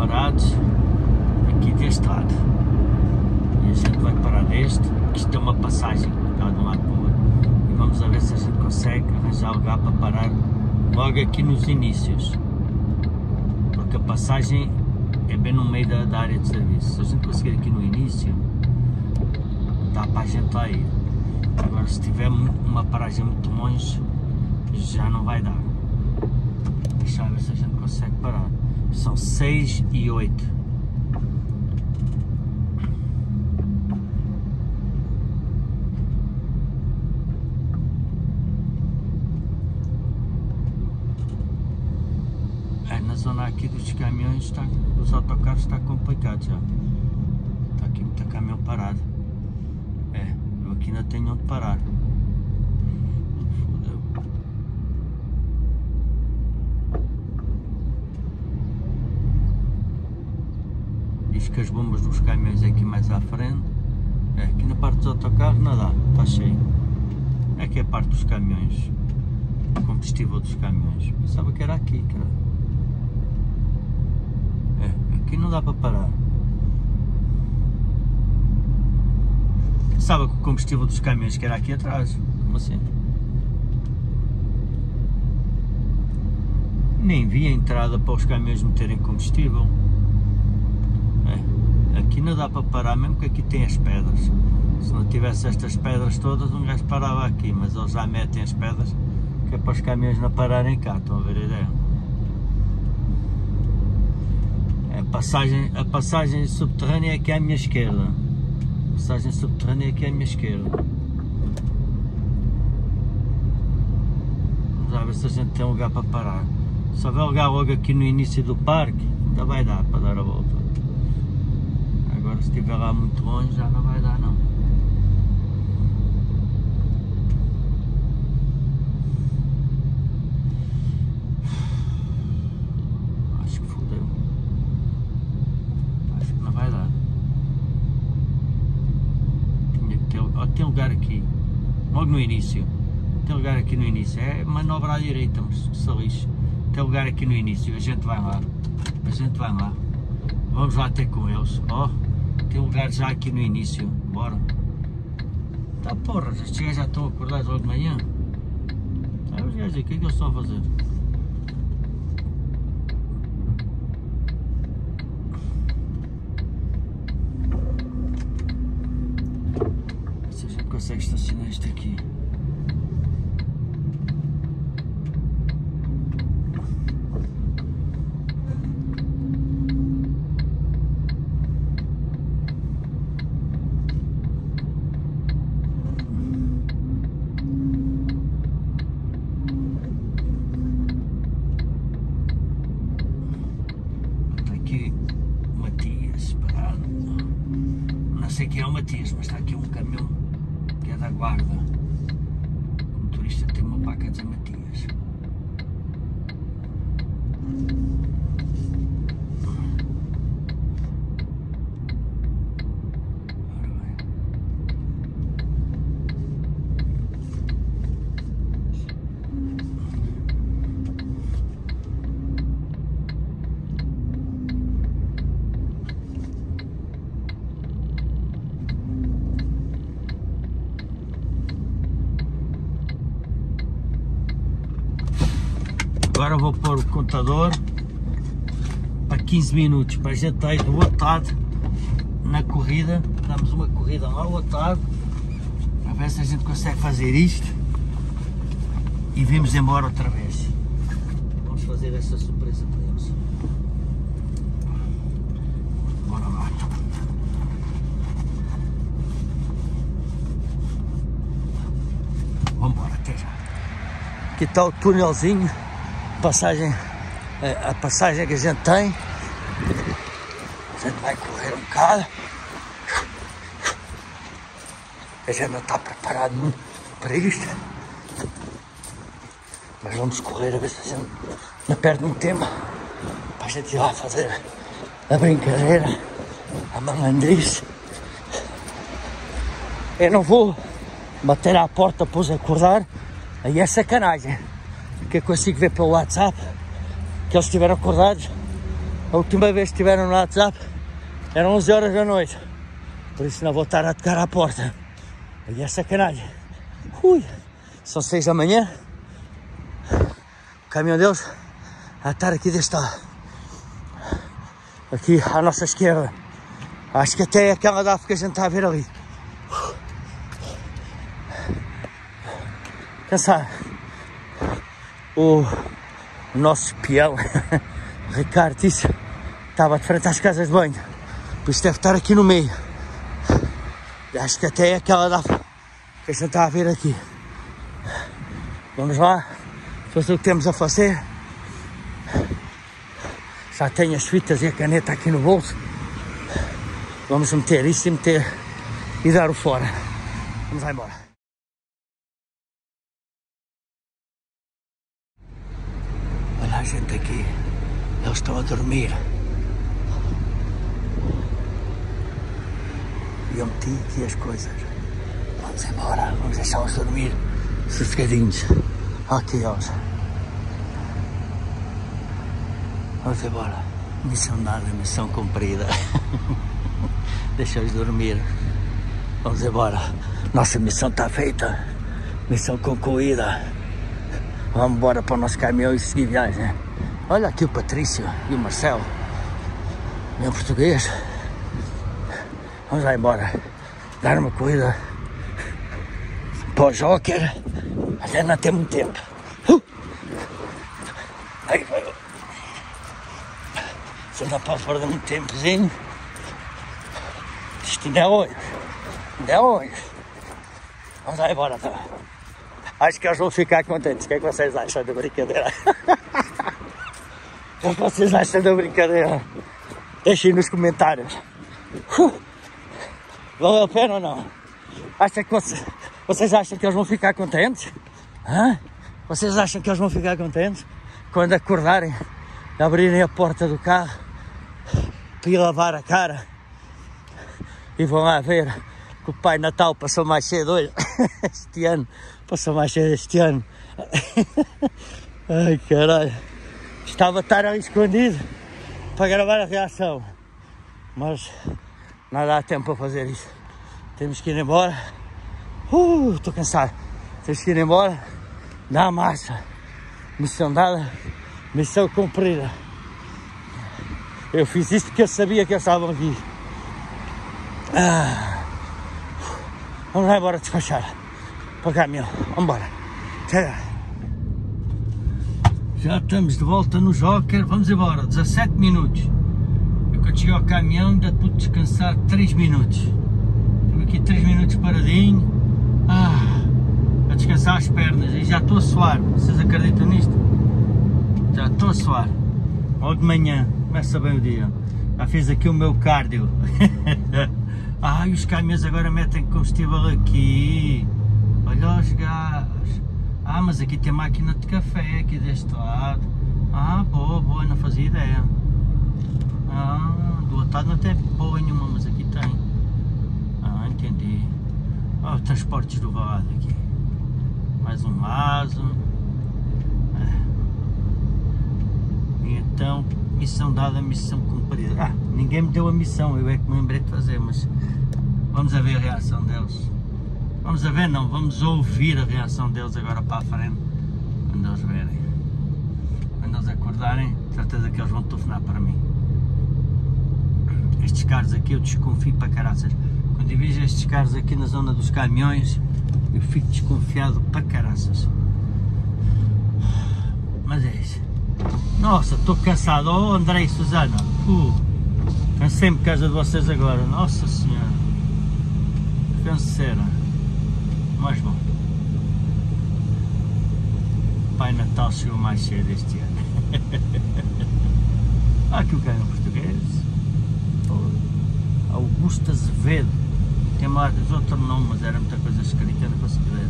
parados aqui deste lado. E a gente vai parar deste, que isto é uma passagem, cá de um lado para o outro. E vamos a ver se a gente consegue arranjar lugar para parar logo aqui nos inícios. Porque a passagem é bem no meio da, da área de serviço. Se a gente conseguir aqui no início, dá para a gente lá ir. Agora se tiver uma paragem muito longe, já não vai dar. Deixa eu ver se a gente consegue parar. São 6 e 8. É, na zona aqui dos caminhões, está, dos autocarros está complicado já. Está aqui muito caminhão parado. É, eu aqui ainda tenho onde parar. Que as bombas dos caminhões é aqui mais à frente. É, aqui na parte dos autocarros nada, está cheio. É aqui a parte dos caminhões. O combustível dos caminhões. Pensava que era aqui, cara. É, aqui não dá para parar. Pensava que o combustível dos caminhões que era aqui atrás. Como assim? Nem vi a entrada para os caminhões meterem combustível. É, aqui não dá para parar, mesmo que aqui tem as pedras. Se não tivesse estas pedras todas, um gajo parava aqui, mas eles já metem as pedras que é para os caminhões não pararem cá, estão a ver a ideia? É, a, passagem, a passagem subterrânea é aqui à minha esquerda. A passagem subterrânea é aqui à minha esquerda. Vamos ver se a gente tem lugar para parar. Se houver lugar logo aqui no início do parque, ainda vai dar para dar a volta. Agora se estiver lá muito longe já não vai dar não. Acho que fodeu. Acho que não vai dar. Tem lugar aqui. Logo no início. Tem lugar aqui no início. É manobra à direita, mas se lixe. Tem lugar aqui no início. A gente vai lá. A gente vai lá. Vamos lá ter com eles. Ó, tem lugar já aqui no início. Bora. Tá porra, estes gajos já estão acordados logo de manhã. Tá, os gajos o que é que eles estão a fazer? A gente consegue estacionar isto aqui. Está aqui o Matias parado. Não sei quem é o Matias, mas está aqui um caminhão que é da guarda. O motorista tem uma placa dizer Matias. Ora bem. Agora vou pôr o contador para 15 minutos para a gente ir do outro lado na corrida. Damos uma corrida lá ao outro lado para ver se a gente consegue fazer isto e vimos embora outra vez. Vamos fazer essa surpresa para eles. Bora lá. Vamos embora, até já. Aqui está o túnelzinho passagem, a, a passagem que a gente tem. A gente vai correr um bocado. A gente não está preparado muito para isto. Mas vamos correr a ver se a gente não perde muito tempo. Para a gente ir lá fazer a brincadeira, a malandrice. Eu não vou bater à porta depois acordar. Aí é sacanagem que eu consigo ver pelo WhatsApp que eles estiveram acordados A última vez que estiveram no WhatsApp eram 11 horas da noite. Por isso não vou estar a tocar à porta. E é sacanagem. Ui, são 6 da manhã. O caminhão deles a estar aqui deste lado. Aqui à nossa esquerda. Acho que até é aquela da que a gente está a ver ali. Cansado. O, nosso espião, Ricardo, disse estava de frente às casas de banho. Por isso deve estar aqui no meio. Acho que até é aquela da que a gente está a ver aqui. Vamos lá, fazer o que temos a fazer. Já tenho as fitas e a caneta aqui no bolso. Vamos meter isso e meter e dar o fora. Vamos lá embora. Olha a gente aqui. Estão a dormir. E eu meti aqui as coisas. Vamos embora, vamos deixá-los dormir sossegadinhos. Aqui, ó. Vamos embora. Missão dada, missão cumprida. Deixa-os dormir. Vamos embora. Nossa missão está feita. Missão concluída. Vamos embora para o nosso caminhão e seguir viagem. Olha aqui o Patrício e o Marcelo. Meu português. Vamos lá embora. Dar uma corrida para o Joker. Até não tem muito tempo. Uh! Aí vai. Se dá para perder muito tempozinho. Isto ainda é hoje. Ainda é hoje. Vamos lá embora, tá? Acho que eles vão ficar contentes. O que é que vocês acham da brincadeira? o que vocês acham da brincadeira? Deixem nos comentários. Uh, valeu a pena ou não? Acha que vocês, vocês acham que eles vão ficar contentes? Hã? Vocês acham que eles vão ficar contentes quando acordarem, abrirem a porta do carro ir lavar a cara e vão lá ver que o Pai Natal passou mais cedo hoje, este ano, passou mais cedo este ano. Ai caralho, estava ali escondido para gravar a reação, mas não dá tempo para fazer isso. Temos que ir embora. Uh, cansado. Temos que ir embora. Dá massa. Missão dada, missão cumprida. Eu fiz isto porque eu sabia que eles estavam aqui. Ah. Vamos lá embora despachar. Para o caminhão. Vamos embora. Lá. Já estamos de volta no Joker. Vamos embora. 17 minutos. Eu quando cheguei ao caminhão ainda pude descansar 3 minutos. Estive aqui 3 minutos paradinho. Ah, a descansar as pernas. E já estou a suar. Vocês acreditam nisto? Já estou a suar. Logo de manhã. Começa bem o dia. Já fiz aqui o meu cardio. Ai, os caminhões agora metem combustível aqui. Olha os gajos. Ah, mas aqui tem máquina de café aqui deste lado. Ah, boa, boa, não fazia ideia. Ah, do outro lado não tem boa nenhuma, mas aqui tem. Ah, entendi. Ah, transportes do lado aqui. Mais um vaso. É. Então, missão dada, missão cumprida. Ah, ninguém me deu a missão, eu é que me lembrei de fazer, mas vamos ver a reação deles. Vamos a ver, não, vamos ouvir a reação deles agora para a frente, quando eles verem. Quando eles acordarem, certeza que eles vão telefonar para mim. Estes carros aqui eu desconfio para caraças. Quando eu vejo estes carros aqui na zona dos caminhões, eu fico desconfiado para caraças. Mas é isso. Nossa, estou cansado. Oh, André e Susana. Uh, cansei-me por causa de vocês agora. Nossa Senhora. Canseira. Mas bom. Pai Natal chegou mais cedo este ano. ah, aqui o canhão português. Augusto Azevedo. Tem mais outro nome, mas era muita coisa escrita, não consegui ler.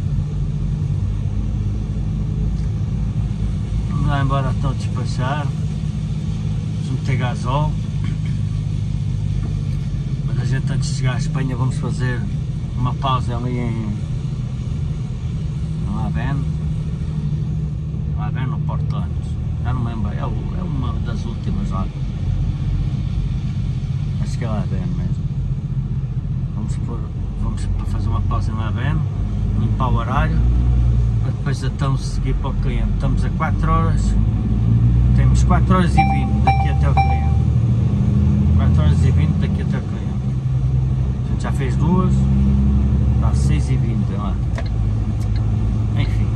Vamos lá embora estão a despachar. Vamos meter gasol. Mas a gente antes de chegar à Espanha vamos fazer uma pausa ali em No Aven ou Porto Anos. Já não lembro, é, é uma das últimas lá. acho que é lá bem mesmo. Vamos, pôr, vamos fazer uma pausa na ABN, limpar o horário, para depois então seguir para o cliente. Estamos a 4 horas, temos 4 horas e 20 daqui até o cliente. 4 horas e 20 daqui até o cliente. A gente já fez duas, dá 6 e 20 lá. I think.